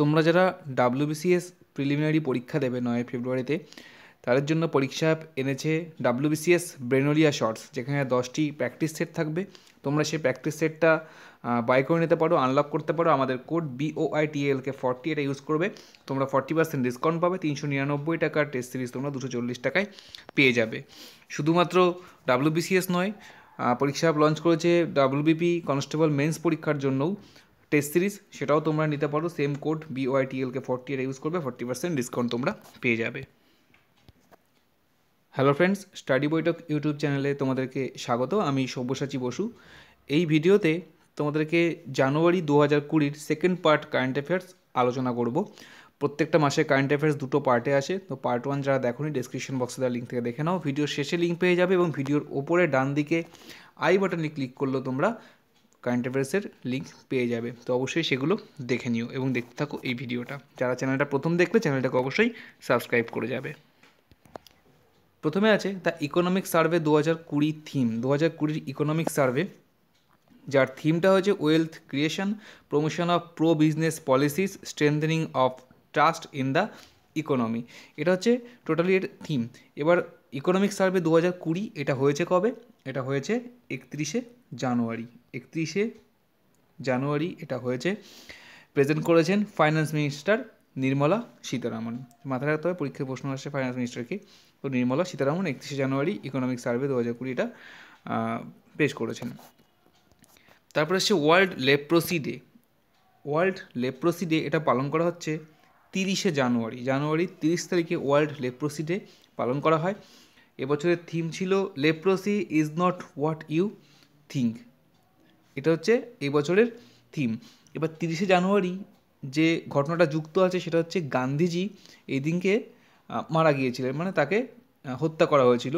তোমরা যারা WBCS preliminary পরীক্ষা দেবে নয় ফেব্রুয়ারিতে, তাদের জন্য পরীক্ষা এনেছে ডাব্লিউবিসিএস ব্রেনোলিয়া শর্টস যেখানে দশটি প্র্যাকটিস সেট থাকবে। তোমরা সেই প্র্যাকটিস সেটটা বাই করে নিতে পারো আনলক করতে পারো। আমাদের কোড বিওআইটিএলকে ফর্টি এটা ইউজ করবে। তোমরা ফর্টি পার্সেন্ট ডিসকাউন্ট পাবে, তিনশো নিরানব্বই টাকার টেস্ট সিরিজ তোমরা দুশো চল্লিশ টাকায় পেয়ে যাবে। শুধুমাত্র ডাব্লিউবিসিএস নয় পরীক্ষা লঞ্চ করেছে ডাব্লিউবিপি কনস্টেবল মেন্স পরীক্ষার জন্যও। টেস্ট সিরিজ সেটাও তোমরা নিতে পারো। সেম কোড বিওআইটিএলকে ফর্টি এটা ইউজ করবে ফর্টি পার্সেন্ট ডিসকাউন্ট তোমরা পেয়ে যাবে। হ্যালো ফ্রেন্ডস স্টাডি বৈঠক ইউটিউব চ্যানেলে তোমাদেরকে স্বাগত। আমি সব্যসাচী বসু। এই ভিডিওতে তোমাদেরকে জানুয়ারি দু হাজার কুড়ির সেকেন্ড পার্ট কারেন্ট অ্যাফেয়ার্স আলোচনা করব। প্রত্যেকটা মাসে কারেন্ট অ্যাফেয়ার্স দুটো পার্টে আসে। তো পার্ট ওয়ান যারা দেখো ডিসক্রিপশন বক্সে দেওয়া লিঙ্ক থেকে দেখে নাও। ভিডিওর শেষে লিঙ্ক পেয়ে যাবে এবং ভিডিওর ওপরে ডান দিকে আই বাটনে ক্লিক করলেও তোমরা কারেন্ট অ্যাফেয়ার্সের লিঙ্ক পেয়ে যাবে। তো অবশ্যই সেগুলো দেখে নিও এবং দেখতে থাকো এই ভিডিওটা। যারা চ্যানেলটা প্রথম দেখলে চ্যানেলটাকে অবশ্যই সাবস্ক্রাইব করে যাবে। প্রথমে আছে দ্য ইকোনমিক সার্ভে দু হাজার কুড়ি থিম দু হাজার কুড়ির ইকোনমিক সার্ভে যার থিমটা হচ্ছে wealth creation promotion of pro business policies strengthening of trust in the economy এটা হচ্ছে টোটালি এর থিম এবার ইকোনমিক সার্ভে দু হাজার কুড়ি, এটা হয়েছে কবে? এটা হয়েছে একত্রিশে জানুয়ারি। একত্রিশে জানুয়ারি এটা হয়েছে। প্রেজেন্ট করেছেন ফাইন্যান্স মিনিস্টার নির্মলা সীতারামন। মাথায় রাখতে হবে, পরীক্ষায় প্রশ্ন আসছে ফাইন্যান্স মিনিস্টারকে তো নির্মলা সীতারামন একত্রিশে জানুয়ারি ইকোনমিক সার্ভে দু হাজার কুড়ি এটা পেশ করেছেন। তারপরে হচ্ছে world leprosy day world leprosy day এটা পালন করা হচ্ছে তিরিশে জানুয়ারি জানুয়ারি তিরিশ তারিখে ওয়ার্ল্ড লেপ্রোসি ডে পালন করা হয়। এবছরের থিম ছিল, leprosy is not what you think এটা হচ্ছে এই বছরের থিম। এবার তিরিশে জানুয়ারি যে ঘটনাটা যুক্ত আছে, সেটা হচ্ছে গান্ধীজি এই দিনকে মারা গিয়েছিলেন। মানে তাকে হত্যা করা হয়েছিল।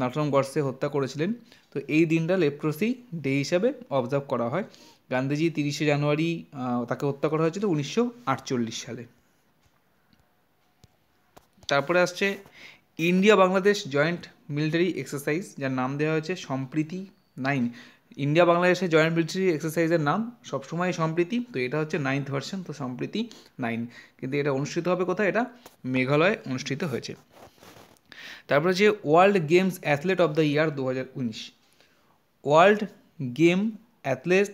নাটরম গডসে হত্যা করেছিলেন। তো এই দিনটা লেপ্রোসি ডে হিসাবে অবজার্ভ করা হয়। গান্ধীজি তিরিশে জানুয়ারি তাকে হত্যা করা হয়েছিল উনিশশো আটচল্লিশ সালে। তারপরে আসছে India Bangladesh joint military exercise যার নাম দেওয়া হয়েছে সম্প্রীতি নাইন। ইন্ডিয়া বাংলাদেশের জয়েন্ট মিলিটারি এক্সারসাইজের নাম সবসময় সম্প্রীতি, তো এটা হচ্ছে নাইন্থ ভার্সন তো সম্প্রীতি নাইন। কিন্তু এটা অনুষ্ঠিত হবে কোথায়? এটা মেঘালয়ে অনুষ্ঠিত হয়েছে। তারপরে যে world games athlete of the year দু হাজার উনিশ। World game athlete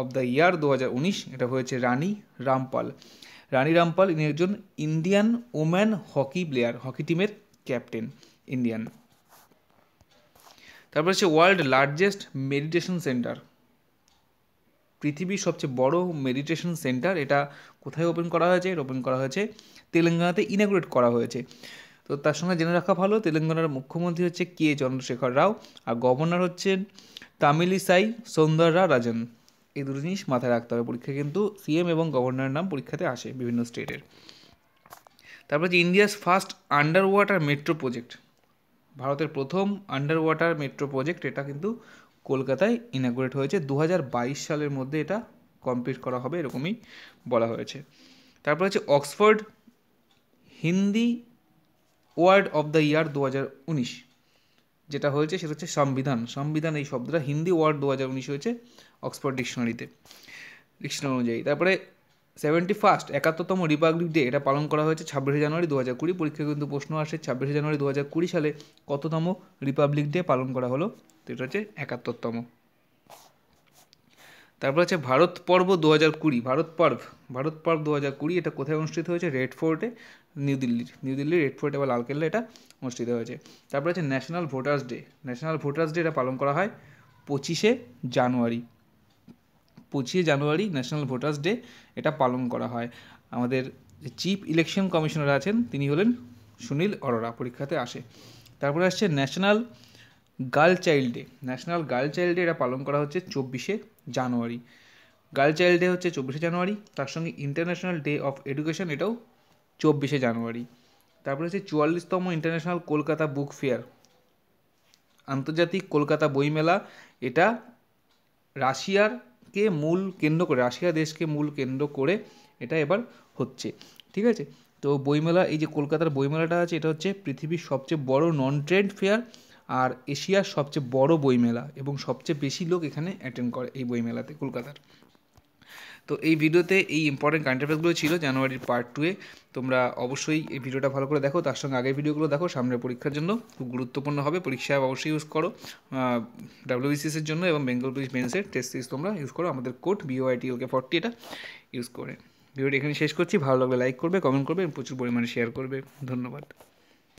of the year দু হাজার উনিশ, এটা হয়েছে রানী রামপাল। রানী রামপাল, ইনি একজন Indian woman hockey player hockey টিমের ক্যাপ্টেন ইন্ডিয়ান তারপর হচ্ছে ওয়ার্ল্ড লার্জেস্ট মেডিটেশন সেন্টার পৃথিবীর সবচেয়ে বড় মেডিটেশন সেন্টার এটা কোথায় ওপেন করা হয়েছে? এটা ওপেন করা হয়েছে তেলেঙ্গানাতে ইনাগুরেট করা হয়েছে। তো তার সঙ্গে জেনে রাখা ভালো, তেলেঙ্গানার মুখ্যমন্ত্রী হচ্ছে কে? চন্দ্রশেখর রাও, আর গভর্নর হচ্ছেন তামিলিসাই সৌন্দর্যা রাজন। এই দুটো জিনিস মাথায় রাখতে হবে। পরীক্ষা কিন্তু সিএম এবং গভর্নরের নাম পরীক্ষাতে আসে বিভিন্ন স্টেটের। তারপর হচ্ছে India's first underwater metro project. ভারতের প্রথম আন্ডার ওয়াটার মেট্রো প্রজেক্ট, এটা কিন্তু কলকাতায় ইনাগুরেট হয়েছে। দু হাজার বাইশ সালের মধ্যে এটা কমপ্লিট করা হবে, এরকমই বলা হয়েছে। তারপর হচ্ছে Oxford, Hindi word of the year দু যেটা হয়েছে সেটা হচ্ছে সংবিধান। সংবিধান এই শব্দটা হিন্দি ওয়ার্ড দু হাজার উনিশ হয়েছে অক্সফোর্ড ডিকশনারিতে। ডিকশনারি অনুযায়ী। তারপরে সেভেন্টি ফার্স্ট একাত্তরতম রিপাবলিক ডে, এটা পালন করা হয়েছে ছাব্বিশে জানুয়ারি দু হাজার কুড়ি। পরীক্ষায় কিন্তু প্রশ্ন আসে ছাব্বিশে জানুয়ারি দু হাজার কুড়ি সালে কততম রিপাবলিক ডে পালন করা হলো? তো এটা হচ্ছে একাত্তরতম। তারপর হচ্ছে ভারত পর্ব দু হাজার কুড়ি, ভারত পর্ব ভারত পর্ব দু হাজার কুড়ি, এটা কোথায় অনুষ্ঠিত হয়েছে? রেড ফোর্টে নিউ দিল্লির নিউ দিল্লির রেড ফোর্টে বা লালকেল্লা এটা অনুষ্ঠিত হয়েছে। তারপর হচ্ছে national voters day national voters day এটা পালন করা হয় পঁচিশে জানুয়ারি। পঁচিশে জানুয়ারি ন্যাশনাল ভোটার্স ডে এটা পালন করা হয়। আমাদের চিফ ইলেকশন কমিশনার আছেন, তিনি হলেন সুনীল অরোরা, পরীক্ষাতে আসে। তারপরে আসছে national girl child day national girl child day এটা পালন করা হচ্ছে চব্বিশে জানুয়ারি। গার্ল চাইল্ড ডে হচ্ছে চব্বিশে জানুয়ারি, তার সঙ্গে ইন্টারন্যাশনাল ডে অফ এডুকেশন এটাও চব্বিশে জানুয়ারি। তারপরে হচ্ছে চুয়াল্লিশতম ইন্টারন্যাশনাল কলকাতা বুক ফেয়ার আন্তর্জাতিক কলকাতা বইমেলা। এটা রাশিয়ারকে মূল কেন্দ্র করে, রাশিয়া দেশকে মূল কেন্দ্র করে এটা এবার হচ্ছে, ঠিক আছে? তো বইমেলা, এই যে কলকাতার বইমেলাটা আছে, এটা হচ্ছে পৃথিবীর সবচেয়ে বড় নন ট্রেড ফেয়ার আর এশিয়ার সবচেয়ে বড় বইমেলা এবং সবচেয়ে বেশি লোক এখানে অ্যাটেন্ড করে এই বইমেলাতে, কলকাতার। তো এই ভিডিওতে এই ইম্পর্টেন্ট কারেন্ট অ্যাফেয়ার্সগুলো ছিল জানুয়ারির পার্ট টুয়ে তোমরা অবশ্যই এই ভিডিওটা ভালো করে দেখো, তার সঙ্গে আগের ভিডিওগুলো দেখো সামনের পরীক্ষার জন্য। খুব গুরুত্বপূর্ণ হবে পরীক্ষায় অবশ্যই ইউজ করো। ডাব্লিউবিসিএসের জন্য এবং বেঙ্গল পুলিশ মেন্সের টেস্ট সিরিজ তোমরা ইউজ করো, আমাদের কোড বিওআইটি ওকে ফর্টি এটা ইউজ করে। ভিডিওটি এখানে শেষ করছি, ভালো লাগলে লাইক করবে কমেন্ট করবে প্রচুর পরিমাণে শেয়ার করবে। ধন্যবাদ।